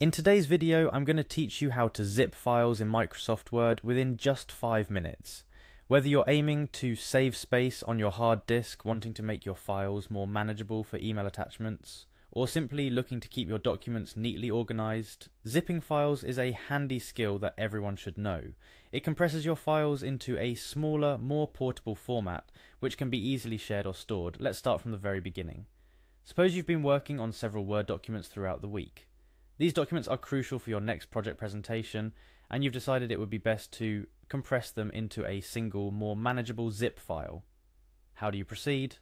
In today's video, I'm going to teach you how to zip files in Microsoft Word within just 5 minutes. Whether you're aiming to save space on your hard disk, wanting to make your files more manageable for email attachments, or simply looking to keep your documents neatly organized, zipping files is a handy skill that everyone should know. It compresses your files into a smaller, more portable format, which can be easily shared or stored. Let's start from the very beginning. Suppose you've been working on several Word documents throughout the week. These documents are crucial for your next project presentation, and you've decided it would be best to compress them into a single, more manageable zip file. How do you proceed?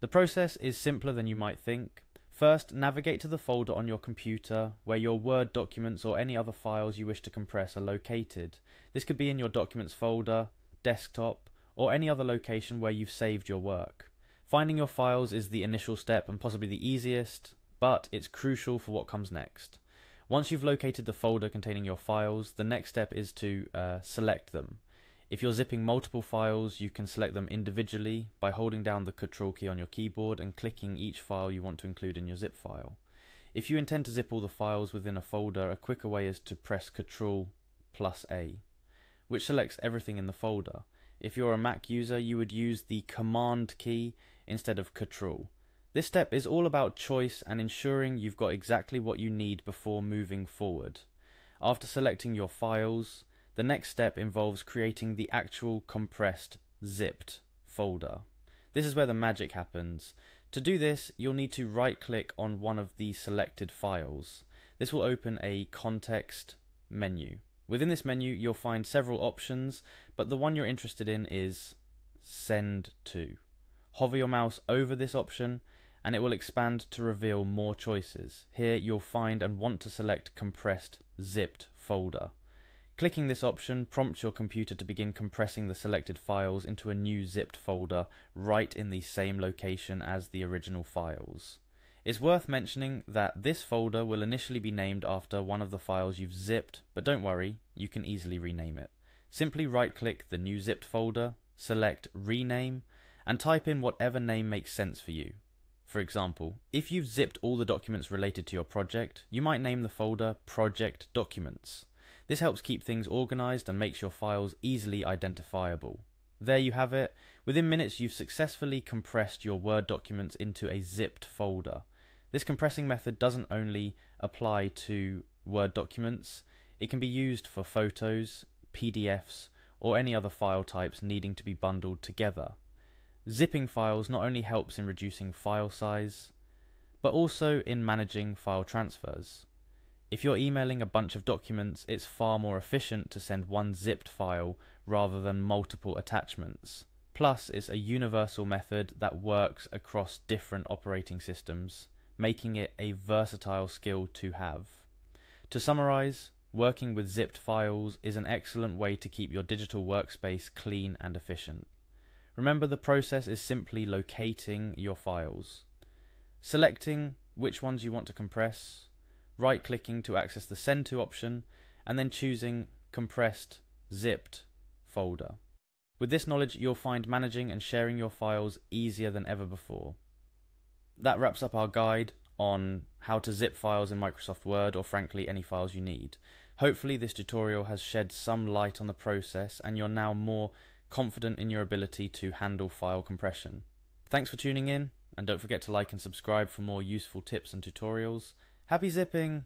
The process is simpler than you might think. First, navigate to the folder on your computer where your Word documents or any other files you wish to compress are located. This could be in your Documents folder, desktop, or any other location where you've saved your work. Finding your files is the initial step and possibly the easiest, but it's crucial for what comes next. Once you've located the folder containing your files, the next step is to uh, select them. If you're zipping multiple files, you can select them individually by holding down the Control key on your keyboard and clicking each file you want to include in your zip file. If you intend to zip all the files within a folder, a quicker way is to press Control plus A, which selects everything in the folder. If you're a Mac user, you would use the Command key instead of Control. This step is all about choice and ensuring you've got exactly what you need before moving forward. After selecting your files, the next step involves creating the actual compressed, zipped folder. This is where the magic happens. To do this, you'll need to right click on one of the selected files. This will open a context menu. Within this menu, you'll find several options, but the one you're interested in is Send to. Hover your mouse over this option and it will expand to reveal more choices. Here you'll find and want to select compressed zipped folder. Clicking this option prompts your computer to begin compressing the selected files into a new zipped folder right in the same location as the original files. It's worth mentioning that this folder will initially be named after one of the files you've zipped, but don't worry, you can easily rename it. Simply right click the new zipped folder, select rename, and type in whatever name makes sense for you. For example, if you've zipped all the documents related to your project, you might name the folder Project Documents. This helps keep things organized and makes your files easily identifiable. There you have it. Within minutes, you've successfully compressed your Word documents into a zipped folder. This compressing method doesn't only apply to Word documents, it can be used for photos, PDFs, or any other file types needing to be bundled together. Zipping files not only helps in reducing file size, but also in managing file transfers. If you're emailing a bunch of documents, it's far more efficient to send one zipped file rather than multiple attachments. Plus, it's a universal method that works across different operating systems, making it a versatile skill to have. To summarize, working with zipped files is an excellent way to keep your digital workspace clean and efficient. Remember the process is simply locating your files, selecting which ones you want to compress, right clicking to access the send to option, and then choosing compressed zipped folder. With this knowledge, you'll find managing and sharing your files easier than ever before. That wraps up our guide on how to zip files in Microsoft Word or frankly any files you need. Hopefully this tutorial has shed some light on the process and you're now more confident in your ability to handle file compression. Thanks for tuning in, and don't forget to like and subscribe for more useful tips and tutorials. Happy zipping!